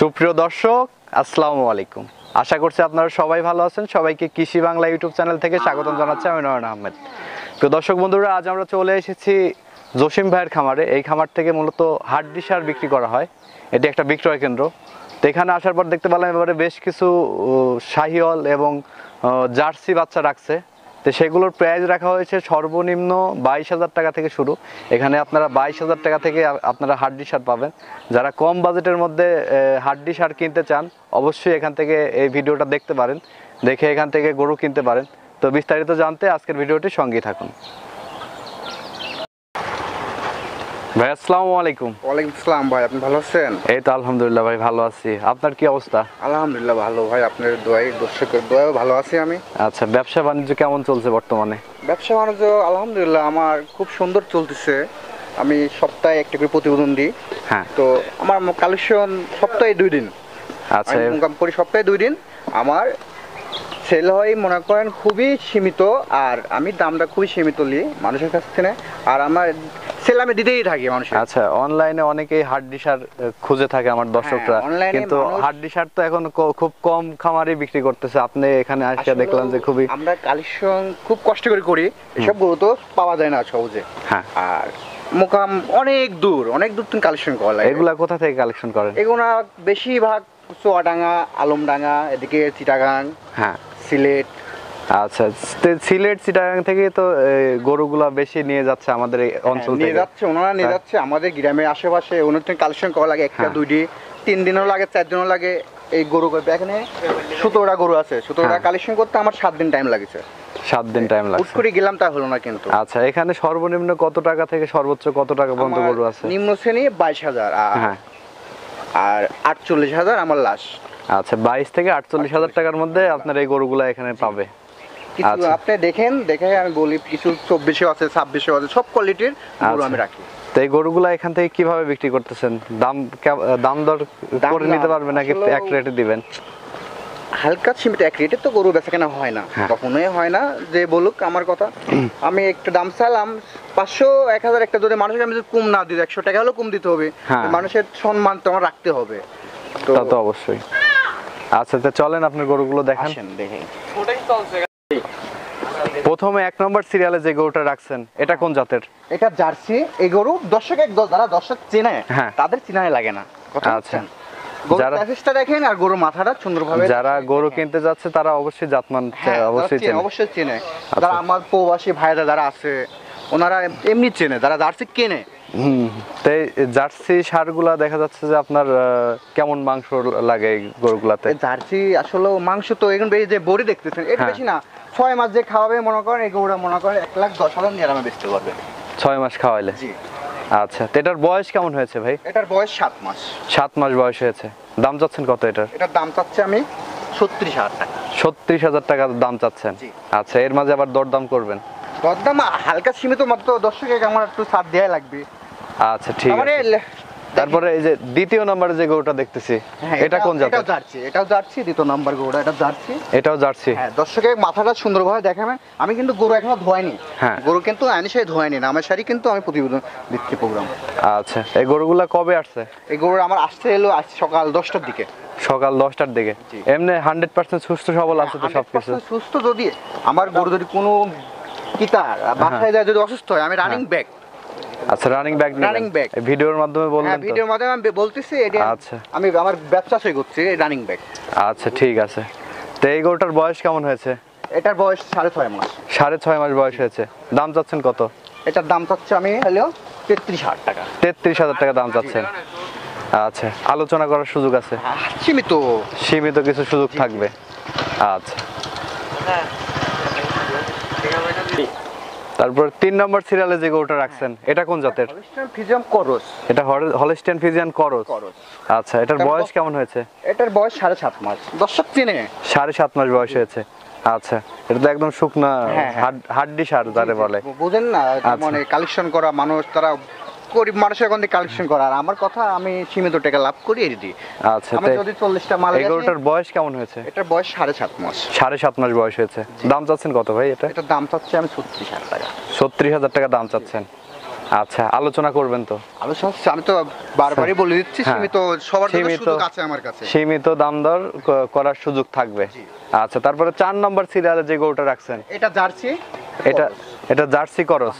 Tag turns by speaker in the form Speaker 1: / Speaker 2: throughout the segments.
Speaker 1: সুপ্রিয় দর্শক, আসসালামু আলাইকুম। আশা করছি আপনারা সবাই ভালো আছেন। সবাইকে কৃষি বাংলা ইউটিউব চ্যানেল থেকে স্বাগতম জানাচ্ছি। আমি নয়ন আহমেদ। প্রিয় দর্শক বন্ধুরা, আজ আমরা চলে এসেছি জসিম ভাইয়ের খামারে। এই খামার থেকে মূলত হাড্ডি সার বিক্রি করা হয়। এটি একটা বিক্রয় কেন্দ্র। তো এখানে আসার পর দেখতে পেলাম এবারে বেশ কিছু শাহিওয়াল এবং জার্সি বাচ্চা রাখছে। তো সেগুলোর প্রাইস রাখা হয়েছে সর্বনিম্ন বাইশ হাজার টাকা থেকে শুরু। এখানে আপনারা বাইশ হাজার টাকা থেকে আপনারা হাড্ডি সার পাবেন। যারা কম বাজেটের মধ্যে হার্ডি হাড্ডি সার কিনতে চান, অবশ্যই এখান থেকে এই ভিডিওটা দেখতে পারেন। দেখে এখান থেকে গরু কিনতে পারেন। তো বিস্তারিত জানতে আজকের ভিডিওটি সঙ্গেই থাকুন। ভাই আসসালামু আলাইকুম।
Speaker 2: ওয়ালাইকুম আসসালাম ভাই আপনি ভালো আছেন?
Speaker 1: এই তো আলহামদুলিল্লাহ ভাই ভালো আছি। আপনার কি অবস্থা?
Speaker 2: আলহামদুলিল্লাহ ভালো ভাই আপনার দোয়াই দর্শকের দোয়াও ভালো আছি আমি।
Speaker 1: আচ্ছা ব্যবসা বাণিজ্য কেমন চলছে বর্তমানে?
Speaker 2: ব্যবসা বাণিজ্য আলহামদুলিল্লাহ আমার খুব সুন্দর চলতেছে। আমি সপ্তাহে একটা করে প্রতিবেদন দিই।
Speaker 1: হ্যাঁ।
Speaker 2: তো আমার কালেকশন সপ্তাহে দুই দিন।
Speaker 1: আচ্ছা
Speaker 2: ইনকাম করি সপ্তাহে দুই দিন। আমার সেল হয় মনে করেন খুবই সীমিত আর আমি দামটা খুবই সীমিত নিই মানুষের কাছ থেকে। আর আমার সেল আমি দিতেই থাকি মানুষ
Speaker 1: আচ্ছা অনলাইনে অনেকেই সার আহ, খুঁজে থাকে আমার দর্শকরা।
Speaker 2: হ্যাঁ, online
Speaker 1: কিন্তু হাড্ডি সার তো এখন খুব কম খামারে বিক্রি করতেছে। আপনি এখানে আসে
Speaker 2: আসলে
Speaker 1: দেখলাম যে খুবই
Speaker 2: আমরা কালেকশন খুব কষ্ট করে করি। এসব গরু তো পাওয়া যায় না সহজে।
Speaker 1: হ্যাঁ।
Speaker 2: আর মোকাম অনেক দূর অনেক দূর তুমি কালেকশন করা লাগে।
Speaker 1: এগুলা কোথা থেকে কালেকশন করেন?
Speaker 2: এগুলা বেশিরভাগ চুয়াডাঙ্গা আলমডাঙ্গা এদিকে চিটাগাং
Speaker 1: হ্যাঁ।
Speaker 2: সিলেট
Speaker 1: আচ্ছা সিলেট চিটাগাং থেকে তো গরুগুলা বেশি নিয়ে যাচ্ছে আমাদের এই অঞ্চল
Speaker 2: হ্যাঁ, নিয়ে যাচ্ছে ওনারা নিয়ে
Speaker 1: হ্যাঁ।
Speaker 2: যাচ্ছে আমাদের গ্রামের আশেপাশে অনুষ্ঠান কালেকশন করা লাগে একটা
Speaker 1: হ্যাঁ।
Speaker 2: দুইটি তিন দিনও লাগে চার দিনও লাগে এই গরু এখানে সতেরোটা গরু আছে সতেরোটা
Speaker 1: হ্যাঁ।
Speaker 2: কালেকশন করতে আমার সাত দিন টাইম লাগেছে।
Speaker 1: সাত দিন টাইম লাগছে।
Speaker 2: করে গেলাম তা হলো না কিন্তু।
Speaker 1: আচ্ছা এখানে সর্বনিম্ন কত টাকা থেকে সর্বোচ্চ কত টাকা পর্যন্ত গরু আছে?
Speaker 2: নিম্ন শ্রেণি বাইশ হাজার
Speaker 1: হ্যাঁ।
Speaker 2: আর আটচল্লিশ হাজার আমার লাশ।
Speaker 1: আচ্ছা বাইশ থেকে আটচল্লিশ হাজার টাকার মধ্যে আপনার এই গরুগুলা এখানে পাবে।
Speaker 2: কিছু
Speaker 1: আচ্ছা।
Speaker 2: আপনি দেখেন দেখে আমি বলি কিছু চব্বিশে আছে ছাব্বিশে আছে সব কোয়ালিটির গরু
Speaker 1: আচ্ছা।
Speaker 2: আমি রাখি।
Speaker 1: তো এই গরুগুলা এখান থেকে কীভাবে বিক্রি করতেছেন? দাম দাম দর
Speaker 2: দাম
Speaker 1: করে নিতে পারবেন নাকি এক রেটে দিবেন?
Speaker 2: হালকা সীমিত এক রেটে তো গরু বেচা কেনা হয় না।
Speaker 1: হ্যাঁ।
Speaker 2: কখনোই হয় না যে বলুক আমার কথা। আমি একটু দাম চাইলাম পাঁচশো এক হাজার একটা যদি মানুষকে আমি যদি কম না দিই একশো টাকা হলেও কম দিতে হবে।
Speaker 1: হ্যাঁ।
Speaker 2: মানুষের সম্মান তো আমার রাখতে হবে। তো
Speaker 1: তা তো অবশ্যই। আচ্ছা তো চলেন আপনার গরুগুলো দেখান।
Speaker 2: আসেন দেখেন
Speaker 1: প্রথমে এক নম্বর সিরিয়ালে যে গরুটা রাখছেন এটা কোন জাতের?
Speaker 2: এটা জার্সি এই গরু দর্শক এক যারা দর্শক চেনে
Speaker 1: হ্যাঁ।
Speaker 2: তাদের চিনায় লাগে না। কথা
Speaker 1: আচ্ছা।
Speaker 2: আচ্ছা
Speaker 1: যারা-
Speaker 2: প্যাকেজটা দেখেন আর গরুর মাথাটা সুন্দরভাবে
Speaker 1: যারা গরু কিনতে যাচ্ছে তারা অবশ্যই জাতমান
Speaker 2: হ্যাঁ,
Speaker 1: অবশ্যই
Speaker 2: চেনে,
Speaker 1: চেনে।
Speaker 2: অবশ্যই চেনে। যারা আমার প্রবাসী ভাইরা যারা আছে ওনারা এমনি চেনে যারা জার্সি কেনে।
Speaker 1: হুম। তো এই জার্সি সারগুলা দেখা যাচ্ছে যে আপনার কেমন মাংস লাগে গরুগুলাতে?
Speaker 2: জার্সি আসলে মাংস তো এখন এই যে বড়ি দেখতেছেন এটা
Speaker 1: হ্যাঁ।
Speaker 2: বেশি না। ছয় মাস যে খাওয়াবে মনে করেন এই গরুটা মনে করেন এক লাখ দশ হাজার নিরামে বেচতে পারবে।
Speaker 1: ছয় মাস খাওয়াইলে?
Speaker 2: জি।
Speaker 1: আচ্ছা তো এটার বয়স কেমন হয়েছে ভাই?
Speaker 2: এটার বয়স সাত মাস।
Speaker 1: সাত মাস বয়স হয়েছে। দাম চাচ্ছেন কত এটার?
Speaker 2: এটার দাম চাচ্ছে আমি ছত্রিশ হাজার টাকা।
Speaker 1: ছত্রিশ হাজার টাকা দাম চাচ্ছেন? আচ্ছা এর মাঝে আবার দরদাম করবেন।
Speaker 2: দরদাম হালকা সীমিত মাত্র দর্শকে আমার একটু ছাড় দেওয়া লাগবে।
Speaker 1: আচ্ছা ঠিক আছে। তারপরে এই যে দ্বিতীয় নম্বরে যে গরুটা দেখতেছি
Speaker 2: হ্যাঁ,
Speaker 1: এটা কোন
Speaker 2: এটাও
Speaker 1: জাতের
Speaker 2: জার্সি এটাও জার্সি দ্বিতীয় নাম্বার গরুটা এটা জার্সি।
Speaker 1: এটাও জার্সি।
Speaker 2: হ্যাঁ দর্শকের মাথাটা সুন্দরভাবে দেখাবেন। আমি কিন্তু গরু এখনও ধোয়াইনি।
Speaker 1: হ্যাঁ।
Speaker 2: গরু কিন্তু আনি সেই ধোয়াইনি না আমার কিন্তু আমি প্রতিবেদন দিচ্ছি প্রোগ্রাম
Speaker 1: আচ্ছা এই গরুগুলা কবে আসছে?
Speaker 2: এই গরুর আমার আসতে এলো আজ সকাল দশটার দিকে।
Speaker 1: সকাল দশটার দিকে। এমনি হান্ড্রেড পার্সেন্ট সুস্থ সবল আছে তো সবকিছু।
Speaker 2: 100% সুস্থ যদি আমার গরু যদি কোনো কিতার বাসায় যায় যদি অসুস্থ হয় আমি রানিং ব্যাগ
Speaker 1: আচ্ছা রানিং ব্যাগ
Speaker 2: Running back।
Speaker 1: ভিডিওর মাধ্যমে
Speaker 2: হ্যাঁ
Speaker 1: বললেন তো?
Speaker 2: ভিডিওর মাধ্যমে আমি বলতেছি এটা
Speaker 1: আচ্ছা।
Speaker 2: আমি আমার ব্যবসা সই করছি রানিং ব্যাগ
Speaker 1: আচ্ছা ঠিক আছে। তো এই গরুটার বয়স কেমন হয়েছে?
Speaker 2: এটার বয়স সাড়ে ছয় মাস।
Speaker 1: সাড়ে ছয় মাস বয়স হয়েছে। দাম চাচ্ছেন কত?
Speaker 2: এটার দাম চাচ্ছে আমি হলো তেত্রিশ হাজার টাকা।
Speaker 1: তেত্রিশ হাজার টাকা দাম চাচ্ছেন। আচ্ছা আলোচনা করার সুযোগ আছে?
Speaker 2: হ্যাঁ, সীমিত।
Speaker 1: সীমিত কিছু সুযোগ থাকবে। আচ্ছা। তারপর তিন নম্বর সিরিয়ালে যে গরুটা রাখছেন এটা কোন জাতের?
Speaker 2: ফিজিয়াম করস
Speaker 1: এটা হলিস্টিয়ান ফিজিয়ান করস আচ্ছা এটার বয়স কেমন হয়েছে?
Speaker 2: এটার বয়স সাড়ে সাত মাস। দর্শক চিনে।
Speaker 1: সাড়ে সাত মাস বয়স হয়েছে। আচ্ছা এটা তো একদম শুকনা
Speaker 2: হ্যাঁ, হ্যাঁ।
Speaker 1: হাড- হাড্ডি সার যারে বলে।
Speaker 2: বুঝেন না
Speaker 1: আচ্ছা।
Speaker 2: মানে কালেকশন করা মানুষ তারা গরিব মানুষের এখন কালেকশন করা। আর আমার কথা আমি সীমিত টাকা লাভ করি এর দিই
Speaker 1: আচ্ছা
Speaker 2: আমার যদি চল্লিশটা মাল
Speaker 1: বয়স কেমন হয়েছে?
Speaker 2: এটার বয়স সাড়ে সাত মাস।
Speaker 1: সাড়ে সাত মাস বয়স হয়েছে। দাম চাচ্ছেন কত ভাই এটা?
Speaker 2: এটার দাম চাচ্ছে আমি ছত্রিশ হাজার টাকা।
Speaker 1: ছত্রিশ হাজার টাকা দাম চাচ্ছেন। আচ্ছা আলোচনা করবেন তো।
Speaker 2: আলোচনা আমি তো বারবারই বলে দিচ্ছি
Speaker 1: হ্যাঁ।
Speaker 2: সীমিত সবার জন্য। সুযোগ আছে আমার কাছে।
Speaker 1: সীমিত দাম দর করার সুযোগ থাকবে। আচ্ছা তারপরে চার নম্বর সিরিয়ালে যে গরুটা রাখছেন।
Speaker 2: এটা জার্সি
Speaker 1: এটা এটা জার্সি করস।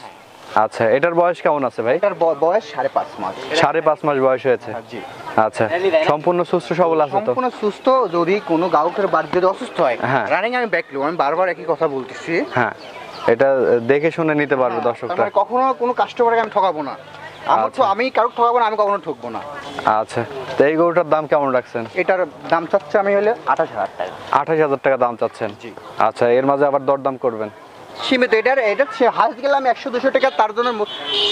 Speaker 1: আচ্ছা এটার বয়স কেমন আছে ভাই?
Speaker 2: এটার বয়স সাড়ে পাঁচ মাস।
Speaker 1: সাড়ে পাঁচ মাস বয়স হয়েছে।
Speaker 2: জি।
Speaker 1: আচ্ছা সম্পূর্ণ সুস্থ সবল আছে তো?
Speaker 2: সম্পূর্ণ সুস্থ যদি কোনো গাউকের বাড়ি যদি অসুস্থ হয়
Speaker 1: হ্যাঁ।
Speaker 2: রানিং আমি ব্যাক আমি বারবার একই কথা বলতেছি।
Speaker 1: হ্যাঁ এটা দেখে শুনে নিতে পারবে
Speaker 2: তার
Speaker 1: দর্শকরা।
Speaker 2: মানে কখনো কোনো কাস্টমারকে আমি ঠকাবো না। আমার তো
Speaker 1: আচ্ছা।
Speaker 2: আমি কারও ঠকাবো না আমি কখনো ঠকবো না।
Speaker 1: আচ্ছা তো এই গরুটার দাম কেমন রাখছেন?
Speaker 2: এটার দাম চাচ্ছে আমি হলে আঠাশ হাজার টাকা।
Speaker 1: আঠাশ হাজার টাকা দাম চাচ্ছেন?
Speaker 2: জি।
Speaker 1: আচ্ছা এর মাঝে আবার দরদাম করবেন?
Speaker 2: সীমিত এটার এটা হাত গেলে আমি একশো দুশো টাকা তার জন্য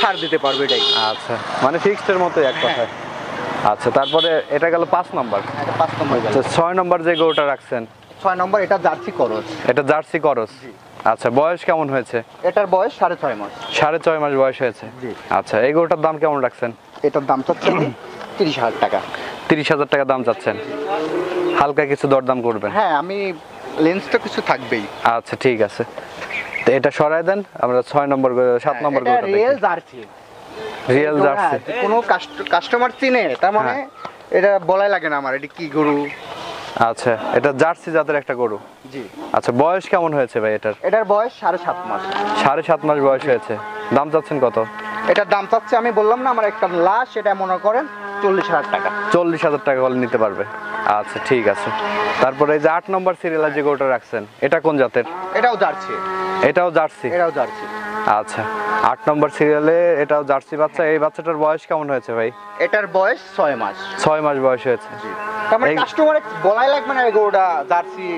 Speaker 2: ছাড় দিতে পারব এটাই।
Speaker 1: আচ্ছা মানে ফিক্সডের মতোই এক কথায় আচ্ছা তারপরে এটা গেল পাঁচ নম্বর।
Speaker 2: পাঁচ নম্বর
Speaker 1: ছয় নম্বর যে গরুটা রাখছেন?
Speaker 2: ছয় নম্বর এটা জার্সি করস।
Speaker 1: এটা জার্সি করস? আচ্ছা বয়স কেমন হয়েছে?
Speaker 2: এটার বয়স সাড়ে ছয় মাস।
Speaker 1: সাড়ে ছয় মাস বয়স হয়েছে। আচ্ছা এই গরুটার দাম কেমন রাখছেন?
Speaker 2: এটার দাম চাচ্ছে তিরিশ হাজার টাকা।
Speaker 1: তিরিশ হাজার টাকা দাম চাচ্ছেন। হালকা কিছু দরদাম করবেন।
Speaker 2: হ্যাঁ আমি লেন্সটা কিছু থাকবেই।
Speaker 1: আচ্ছা ঠিক আছে। তো এটা সরাই দেন আমরা ছয় নম্বর সাত নম্বর
Speaker 2: হ্যাঁ,
Speaker 1: গরুটা
Speaker 2: রিয়েল জার্সি।
Speaker 1: Real jersey.
Speaker 2: হ্যাঁ, কোনো কাস্টমার চিনে তার মানে
Speaker 1: হ্যাঁ।
Speaker 2: এটা বলাই লাগে না আমার এটা কি গরু?
Speaker 1: আচ্ছা এটা জার্সি জাতের একটা গরু।
Speaker 2: জি।
Speaker 1: আচ্ছা বয়স কেমন হয়েছে ভাই এটার?
Speaker 2: এটার বয়স সাড়ে সাত মাস।
Speaker 1: সাড়ে সাত মাস বয়স হয়েছে। দাম চাচ্ছেন কত?
Speaker 2: এটার দাম চাচ্ছে আমি বললাম না আমার একটা লাশ এটা মনে করেন চল্লিশ হাজার টাকা।
Speaker 1: চল্লিশ হাজার টাকা হলে নিতে পারবে। আচ্ছা ঠিক আছে। তারপরে এই যে আট নম্বর সিরিয়ালে যে গরুটা রাখছেন এটা কোন জাতের?
Speaker 2: এটাও জার্সি।
Speaker 1: এটাও জার্সি?
Speaker 2: এটাও জার্সি।
Speaker 1: আচ্ছা আট নম্বর সিরিয়ালে এটাও জার্সি বাচ্চা। এই বাচ্চাটার বয়স কেমন হয়েছে ভাই?
Speaker 2: এটার বয়স ছয় মাস।
Speaker 1: ছয় মাস বয়স হয়েছে।
Speaker 2: কাস্টমার বলাই লাগবে না গরুটা জার্সি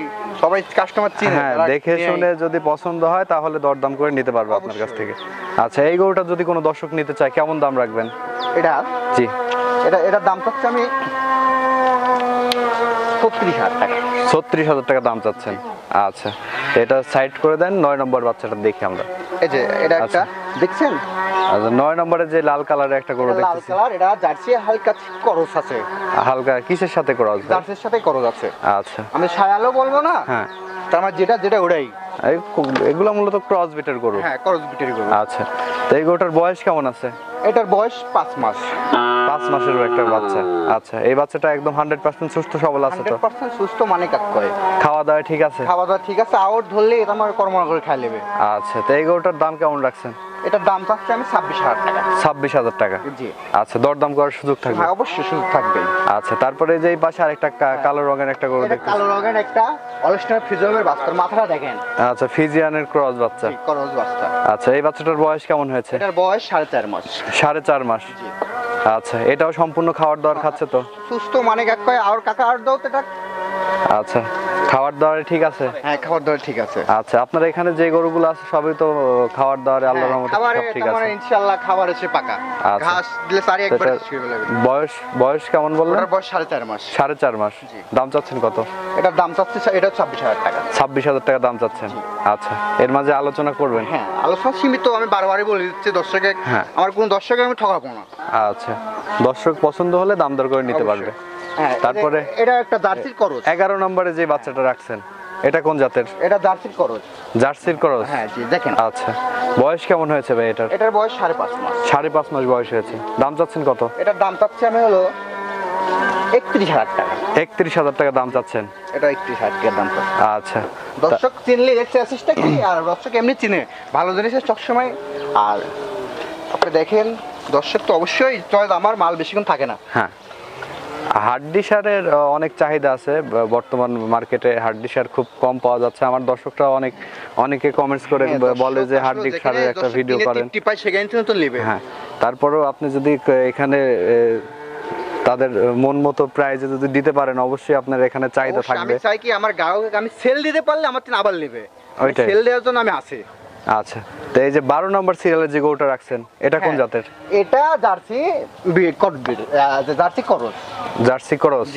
Speaker 2: সবাই কাস্টমার চিনে
Speaker 1: হ্যাঁ দেখে শুনে যদি পছন্দ হয় তাহলে দরদাম করে নিতে পারবে আপনার কাছ থেকে। আচ্ছা এই গরুটা যদি কোনো দর্শক নিতে চায় কেমন দাম রাখবেন?
Speaker 2: এটা?
Speaker 1: জি।
Speaker 2: এটা এটার দাম চাচ্ছে আমি ছত্রিশ হাজার টাকা।
Speaker 1: ছত্রিশ হাজার টাকা দাম চাচ্ছেন। আচ্ছা এটা সাইড করে দেন নয় নম্বর বাচ্চাটা দেখি আমরা।
Speaker 2: এই যে এটা একটা দেখছেন?
Speaker 1: আচ্ছা নয় নম্বরে যে লাল কালারের একটা গরু
Speaker 2: এটা লাল কালার এটা জার্সি হালকা করস আছে।
Speaker 1: হালকা কিসের সাথে করা আছে
Speaker 2: জার্সির সাথে করস আছে।
Speaker 1: আচ্ছা।
Speaker 2: আমি সায়ালো বলব না
Speaker 1: হ্যাঁ।
Speaker 2: তার মানে যেটা যেটা ওটাই।
Speaker 1: এগুলো মূলত ক্রস বিটের গরু।
Speaker 2: হ্যাঁ করস বিটের গরু।
Speaker 1: আচ্ছা। তো এই গরুটার বয়স কেমন আছে?
Speaker 2: এটার বয়স পাঁচ মাস।
Speaker 1: পাঁচ মাসের একটা বাচ্চা। আচ্ছা এই বাচ্চাটা একদম হান্ড্রেড পার্সেন্ট সুস্থ সবল আছে তো?
Speaker 2: পার্সেন্ট সুস্থ মানে কাজ করে
Speaker 1: খাওয়া দাওয়া ঠিক আছে?
Speaker 2: খাওয়া দাওয়া ঠিক আছে আউট ধরলে এটা আমার কর্ম করে খাই নেবে।
Speaker 1: আচ্ছা তো এই গরুটার দাম কেমন রাখছেন?
Speaker 2: এটার দাম চাচ্ছে আমি ছাব্বিশ হাজার টাকা।
Speaker 1: ছাব্বিশ হাজার টাকা?
Speaker 2: জি।
Speaker 1: আচ্ছা দরদাম করার সুযোগ থাকবে?
Speaker 2: হ্যাঁ অবশ্যই সুযোগ থাকবে।
Speaker 1: আচ্ছা তারপরে যে এই পাশে আরেকটা কালো রঙের একটা গরু
Speaker 2: এটা
Speaker 1: দেখতেছি।
Speaker 2: কালো রঙের একটা অলস্টার ফিজমের বাস্তার মাথাটা দেখেন।
Speaker 1: আচ্ছা ফিজিয়ানের ক্রস বাচ্চা।
Speaker 2: করস বাস্তা
Speaker 1: আচ্ছা এই বাচ্চাটার বয়স কেমন হয়েছে?
Speaker 2: এটার বয়স সাড়ে চার মাস।
Speaker 1: সাড়ে চার মাস।
Speaker 2: জি।
Speaker 1: আচ্ছা এটাও সম্পূর্ণ খাওয়ার দাওয়ার খাচ্ছে তো?
Speaker 2: সুস্থ মানে এক কয়, আর কাকা আর দাও তো এটা।
Speaker 1: আচ্ছা খাবার দাবারে ঠিক আছে?
Speaker 2: হ্যাঁ খাবার দাবার ঠিক আছে।
Speaker 1: আচ্ছা আপনার এখানে যে গরুগুলো আছে সবই তো খাবার দাবারে আল্লাহর রহমতে সব ঠিক আছে।
Speaker 2: ইনশাআল্লাহ খাবার এসে পাকা।
Speaker 1: আচ্ছা।
Speaker 2: ঘাস দিলে সারি একবার
Speaker 1: এটা বয়স বয়স কেমন বললেন?
Speaker 2: ওটার বয়স সাড়ে চার মাস।
Speaker 1: সাড়ে চার মাস। দাম চাচ্ছেন কত?
Speaker 2: এটার দাম চাচ্ছে এটা ছাব্বিশ হাজার টাকা।
Speaker 1: ছাব্বিশ হাজার টাকা দাম চাচ্ছেন। আচ্ছা এর মাঝে আলোচনা করবেন?
Speaker 2: হ্যাঁ আলোচনা সীমিত আমি বারবারই বলে দিচ্ছি দর্শকে
Speaker 1: হ্যাঁ।
Speaker 2: আমার কোনো দর্শকে আমি ঠকাবো না।
Speaker 1: আচ্ছা দর্শক পছন্দ হলে দাম দর করে নিতে পারবে।
Speaker 2: হ্যাঁ
Speaker 1: তারপরে?
Speaker 2: এটা- একটা জার্সির করজ
Speaker 1: এগারো নম্বরে যে বাচ্চাটা রাখছেন এটা কোন জাতের?
Speaker 2: এটা জার্সির করজ
Speaker 1: জার্সির ক্রস
Speaker 2: হ্যাঁ জি দেখেন।
Speaker 1: আচ্ছা। বয়স কেমন হয়েছে ভাই এটার?
Speaker 2: এটার বয়স সাড়ে পাঁচ মাস।
Speaker 1: সাড়ে পাঁচ মাস বয়স হয়েছে। দাম চাচ্ছেন কত?
Speaker 2: এটার দাম চাচ্ছে আমি হলো একত্রিশ হাজার টাকা।
Speaker 1: একত্রিশ হাজার টাকা দাম চাচ্ছেন?
Speaker 2: এটা একত্রিশ হাজার টাকার দাম
Speaker 1: আচ্ছা।
Speaker 2: দর্শক চিনলে দেখছে চেষ্টা কি? আর দর্শক এমনি চিনে। ভালো জিনিসের সবসময়। আর আপনি দেখেন দর্শক তো অবশ্যই আমার মাল বেশিক্ষণ থাকে না।
Speaker 1: হ্যাঁ। হাড্ডি সারের অনেক চাহিদা আছে। বর্তমান মার্কেটে হাড্ডি সার খুব কম পাওয়া যাচ্ছে। আমার দর্শকরা অনেক অনেকে কমেন্টস করে
Speaker 2: হ্যাঁ,
Speaker 1: বলে যে হাড্ডি সারের একটা ভিডিও করেন। হ্যাঁ তারপরেও আপনি যদি এখানে তাদের মন মতো প্রাইজে যদি দিতে পারেন অবশ্যই আপনার এখানে চাহিদা থাকবে
Speaker 2: আমি চাই কি আমার গ্রাহক আমি সেল দিতে পারলে আমার আবার নেবে। সেল দেওয়ার জন্য আমি আছি।
Speaker 1: আচ্ছা। তো এই যে বারো নম্বর সিরিয়ালের যে গরুটা রাখছেন এটা কোন
Speaker 2: হ্যাঁ।
Speaker 1: জাতের?
Speaker 2: এটা jersey jersey cross.
Speaker 1: Jersey cross.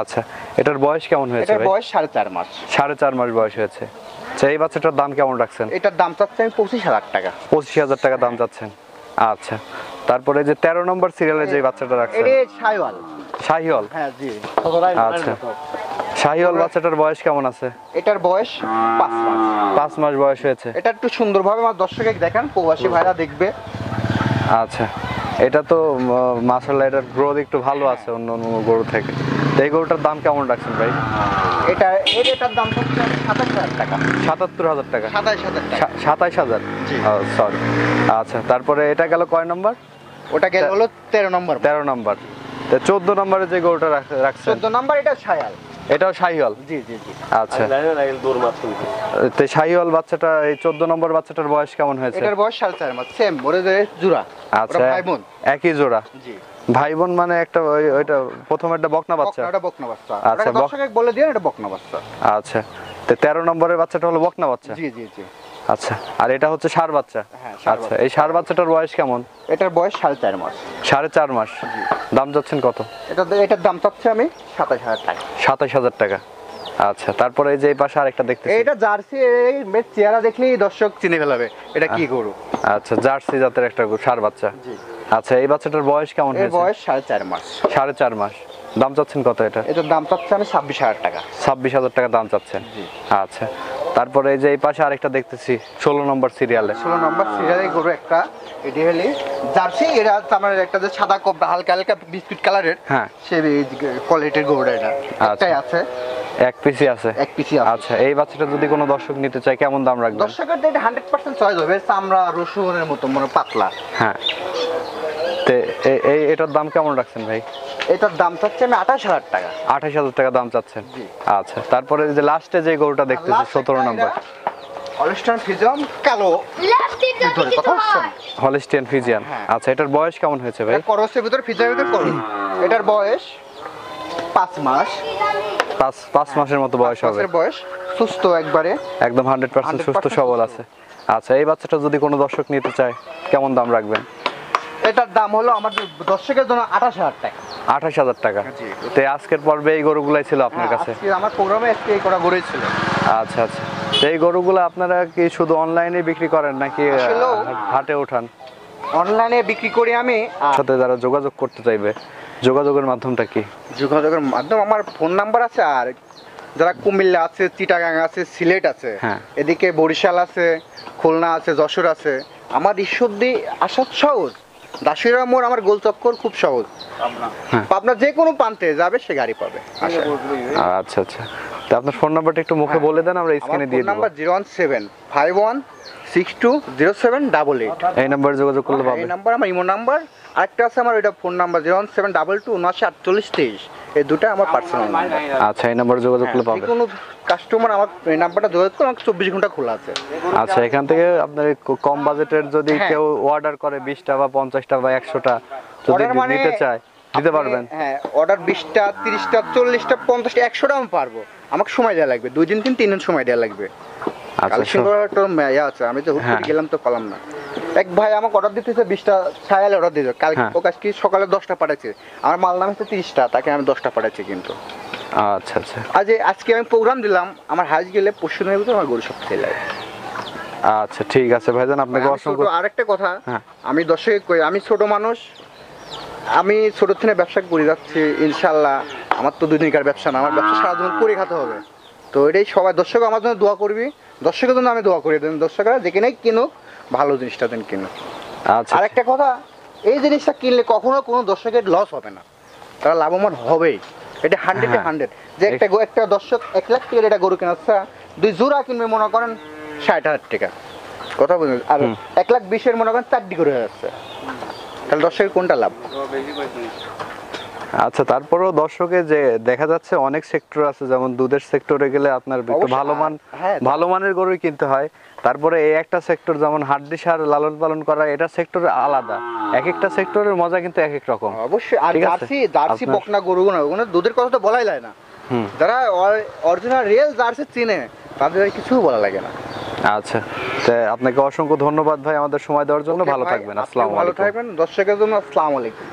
Speaker 1: আচ্ছা। এটার বয়স কেমন হয়েছে
Speaker 2: এটার বয়স সাড়ে চার মাস।
Speaker 1: সাড়ে চার মাস বয়স হয়েছে। আচ্ছা এই বাচ্চাটার দাম কেমন রাখছেন?
Speaker 2: এটার দাম চাচ্ছে আমি পঁচিশ হাজার টাকা।
Speaker 1: পঁচিশ হাজার টাকা দাম চাচ্ছেন। আচ্ছা। তারপরে যে তেরো নম্বর সিরিয়ালে যে বাচ্চাটা রাখছেন?
Speaker 2: এটা সাইওয়াল
Speaker 1: শাহিওল
Speaker 2: হ্যাঁ জি।
Speaker 1: আচ্ছা। শাহিওল বাচ্চাটার বয়স কেমন আছে?
Speaker 2: এটার বয়স পাঁচ মাস।
Speaker 1: পাঁচ মাস বয়স হয়েছে।
Speaker 2: এটা একটু সুন্দরভাবে আমার দর্শকে দেখান প্রবাসী ভাইরা দেখবে।
Speaker 1: আচ্ছা এটা তো মাসাল্লাহ এটার গ্রোথ একটু ভালো আছে অন্য অন্য গরু থেকে। তো এই গরুটার দাম কেমন রাখছেন ভাই?
Speaker 2: এটা এটার দাম হচ্ছে সাতাশ হাজার টাকা।
Speaker 1: সাতাত্তর হাজার টাকা।
Speaker 2: সাতাশ হাজার টাকা।
Speaker 1: সা- সাতাইশ হাজার?
Speaker 2: জি।
Speaker 1: সরি আচ্ছা তারপরে এটা গেল কয় নম্বর?
Speaker 2: ওটা গেল হলো তেরো নম্বর।
Speaker 1: তেরো নম্বর। তো চোদ্দ নম্বরে যে গরুটা রাখ- রাখছেন?
Speaker 2: চোদ্দ নম্বর এটা ছায়াল
Speaker 1: এটাও শাহিওয়াল?
Speaker 2: জি জি জি।
Speaker 1: আচ্ছা। তো শাহিওয়াল বাচ্চাটা এই চোদ্দ নম্বর বাচ্চাটার বয়স কেমন হয়েছে?
Speaker 2: এটার বয়স সাড়ে চার মাস। সেম ওরে জোড়া
Speaker 1: আচ্ছা
Speaker 2: ভাই বোন
Speaker 1: একই জোড়া?
Speaker 2: জি।
Speaker 1: ভাই বোন মানে একটা ওইটা প্রথম একটা বকনা বাচ্চা?
Speaker 2: বকনা, বকনা বাচ্চা।
Speaker 1: আচ্ছা,
Speaker 2: দর্শক বলে দিয়ে এটা বকনা বাচ্চা।
Speaker 1: আচ্ছা। তো তেরো নম্বরের বাচ্চাটা হলো বকনা বাচ্চা?
Speaker 2: জি জি জি।
Speaker 1: আচ্ছা আর এটা হচ্ছে ষাঁড় বাচ্চা?
Speaker 2: হ্যাঁ,
Speaker 1: আচ্ছা এই ষাঁড় বাচ্চাটার বয়স কেমন?
Speaker 2: এটার বয়স সাড়ে চার মাস।
Speaker 1: সাড়ে চার মাস। দাম যাচ্ছেন কত?
Speaker 2: এটা এটার দাম চাচ্ছি আমি সাতাশ হাজার টাকা।
Speaker 1: সাতাশ হাজার টাকা। আচ্ছা তারপরে এই যে পাশে আরেকটা দেখতেছি।
Speaker 2: এইটা জার্সি এই চেহারা দেখলেই দর্শক চিনে ফেলাবে এটা কি গরু?
Speaker 1: আচ্ছা জার্সি জাতের একটা ষাঁড় বাচ্চা।
Speaker 2: জি।
Speaker 1: আচ্ছা এই বাচ্চাটার বয়স কেমন হয়েছে?
Speaker 2: বয়স সাড়ে চার মাস।
Speaker 1: সাড়ে চার মাস। দাম চাচ্ছেন কত এটা?
Speaker 2: এটার দাম চাচ্ছি আমি ছাব্বিশ হাজার টাকা।
Speaker 1: ছাব্বিশ হাজার টাকা দাম চাচ্ছেন। আচ্ছা তারপরে এই যে এই পাশে আরেকটা দেখতেছি ষোলো নম্বর সিরিয়ালে
Speaker 2: ষোলো নম্বর সিরিয়ালে গরু একটা এটি হলে জার্সি এটা আমার একটা যে সাদা কপ হালকা হালকা বিস্কুট কালারের
Speaker 1: হ্যাঁ।
Speaker 2: সে কোয়ালিটির গরুটা এটা। একটাই আছে।
Speaker 1: এক পিসি আছে?
Speaker 2: এক পিসি আছে।
Speaker 1: আচ্ছা এই বাচ্চাটা যদি কোনো দর্শক নিতে চায় কেমন দাম রাখবেন?
Speaker 2: দর্শকের এটা হান্ড্রেড পার্সেন্ট চয়েস হবে চামড়া রসুনের মতো মনে পাতলা।
Speaker 1: হ্যাঁ। তে এই এটার দাম কেমন রাখছেন ভাই?
Speaker 2: এটার দাম চাচ্ছে আমি আঠাশ হাজার টাকা।
Speaker 1: আঠাশ হাজার টাকা দাম চাচ্ছেন? আচ্ছা তারপরে যে লাস্টে যে গরুটা দেখতেছি সতেরো নম্বর।
Speaker 2: অলস্টান ফিজম কালো। কথা হচ্ছে
Speaker 1: হলিস্টিয়ান ফিজিয়ান
Speaker 2: হ্যাঁ।
Speaker 1: আচ্ছা এটার বয়স কেমন হয়েছে ভাই?
Speaker 2: এটা করসের ভিতরে ফিজার ভিতরে করস এটার বয়স পাঁচ মাস।
Speaker 1: পাঁচ পাঁচ মাসের মতো বয়স হবে।
Speaker 2: বয়স। সুস্থ একবারে।
Speaker 1: একদম হান্ড্রেড পার্সেন্ট সুস্থ সবল আছে। আচ্ছা এই বাচ্চাটা যদি কোনো দর্শক নিতে চায় কেমন দাম রাখবেন?
Speaker 2: এটার দাম হলো আমাদের দর্শকের জন্য আঠাশ হাজার টাকা।
Speaker 1: আঠাশ হাজার টাকা। তো আজকের পর্বে এই গরুগুলাই ছিল আপনার
Speaker 2: হ্যাঁ,
Speaker 1: কাছে?
Speaker 2: আমার প্রোগ্রামে আজকে এই করা গরুই ছিল।
Speaker 1: আচ্ছা আচ্ছা। এই গরুগুলো আপনারা কি শুধু অনলাইনে বিক্রি করেন নাকি হাটে ওঠান?
Speaker 2: অনলাইনে বিক্রি করি আমি
Speaker 1: সাথে যারা যোগাযোগ করতে চাইবে যোগাযোগের মাধ্যমটা কি?
Speaker 2: যোগাযোগের মাধ্যম আমার ফোন নাম্বার আছে আর যারা কুমিল্লা আছে চিটাগাং আছে সিলেট আছে
Speaker 1: হ্যাঁ।
Speaker 2: এদিকে বরিশাল আছে খুলনা আছে যশোর আছে আমার ঈশ্বরদী আসা সহজ। দাসিরা মোড় আমার গোল চক্কর খুব সহজ।
Speaker 1: হ্যাঁ।
Speaker 2: আপনার যে কোনো প্রান্তে যাবে সে গাড়ি পাবে।
Speaker 1: আচ্ছা। আচ্ছা। তো আপনার ফোন নাম্বারটা একটু মুখে
Speaker 2: হ্যাঁ।
Speaker 1: বলে দেন আমরা
Speaker 2: আমার
Speaker 1: স্ক্রিনে দিয়ে দেব।
Speaker 2: Number zero one seven five one six two zero seven double eight
Speaker 1: এই নাম্বারে যোগাযোগ করলে পাবেন
Speaker 2: এই নাম্বার আমার ইমো নাম্বার আরেকটা আছে আমার ওইটা phone number zero one seven double two উনআশি আটচল্লিশ তেইশ। এই দুটো আমার পার্সোনাল নাম্বার
Speaker 1: আচ্ছা এই নাম্বারে যোগাযোগ করলে
Speaker 2: হ্যাঁ,
Speaker 1: পাবে।
Speaker 2: কোনো কাস্টমার আমার এই নাম্বারটা যোগাযোগ করে আমাকে চব্বিশ ঘণ্টা খোলা আছে।
Speaker 1: আচ্ছা এখান থেকে আপনার কম বাজেটের যদি
Speaker 2: হ্যাঁ।
Speaker 1: কেউ অর্ডার করে বিশটা বা পঞ্চাশটা বা একশোটা যদি
Speaker 2: মানে
Speaker 1: নিতে চায় দিতে পারবেন।
Speaker 2: হ্যাঁ অর্ডার বিশটা তিরিশটা চল্লিশটা পঞ্চাশটা একশোটা আমি পারব। আমাকে সময় দেওয়া লাগবে দুই দিন তিন তিন দিন সময় দেওয়া লাগবে।
Speaker 1: আচ্ছা
Speaker 2: কালেকশন করার একটা ইয়ে আছে আমি তো হুট করে
Speaker 1: হ্যাঁ।
Speaker 2: গেলাম তো পালাম না। এক ভাই আমাকে অর্ডার দিতেছে বিশটা ছায়ালে অর্ডার দিতে কাল। ও কি সকালে দশটা পাঠাচ্ছে আমার মাল নাম হচ্ছে তিরিশটা তাকে আমি দশটা পাঠাচ্ছি কিন্তু।
Speaker 1: আচ্ছা আচ্ছা।
Speaker 2: আজ আজকে আমি প্রোগ্রাম দিলাম আমার হাজ গেলে পরশু দিনের ভিতরে আমার গরু সব খেয়ে লাগে
Speaker 1: আচ্ছা ঠিক আছে ভাইজান আপনাকে অসংখ্য
Speaker 2: আরেকটা কথা
Speaker 1: হ্যাঁ।
Speaker 2: আমি দর্শকে কই আমি ছোট মানুষ আমি ছোট থেকে ব্যবসা করে যাচ্ছি ইনশাল্লাহ আমার তো দুই দিনকার ব্যবসা না আমার ব্যবসা সারা জীবন করে খাতে হবে। তো এটাই সবাই দর্শক আমার জন্য দোয়া করবি। দর্শকের জন্য আমি দোয়া করি দর্শকরা যেখানেই কিনুক। ভালো জিনিসটা দেন কিনুক
Speaker 1: আচ্ছা।
Speaker 2: আরেকটা কথা এই জিনিসটা কিনলে কখনো কোনো দর্শকের লস হবে না। তারা লাভবান হবেই। এটা হান্ড্রেড
Speaker 1: হ্যাঁ।
Speaker 2: হান্ড্রেড যে একটা একটা দর্শক এক লাখ টাকার এটা গরু কেনাচ্ছে দুই জোড়া কিনবে মনে করেন ষাট হাজার টাকা। কথা বুঝলেন আর এক লাখ বিশের মনে করেন চারটি করে হয়ে যাচ্ছে। তাহলে দর্শকের কোনটা লাভ?
Speaker 1: আচ্ছা তারপরেও দর্শকে যে দেখা যাচ্ছে অনেক সেক্টর আছে যেমন দুধের সেক্টরে গেলে আপনার ভালো মান
Speaker 2: হ্যাঁ।
Speaker 1: ভালো মানের গরুই কিনতে হয়। তারপরে এই একটা সেক্টর যেমন হাড্ডি সার লালন পালন করা এটা সেক্টর আলাদা। এক একটা সেক্টরের মজা কিন্তু এক এক রকম।
Speaker 2: অবশ্যই আর জার্সি জার্সি বকনা গরু না দুধের কথা তো বলাই যায় না। যারা অরিজিনাল রিয়েল জার্সি চিনে তাদের কিছু বলা লাগে না।
Speaker 1: আচ্ছা তো আপনাকে অসংখ্য ধন্যবাদ ভাই আমাদের সময় দেওয়ার জন্য। ভালো থাকবেন আসসালামু
Speaker 2: ভালো থাকবেন। দর্শকের জন্য আসসালামু আলাইকুম।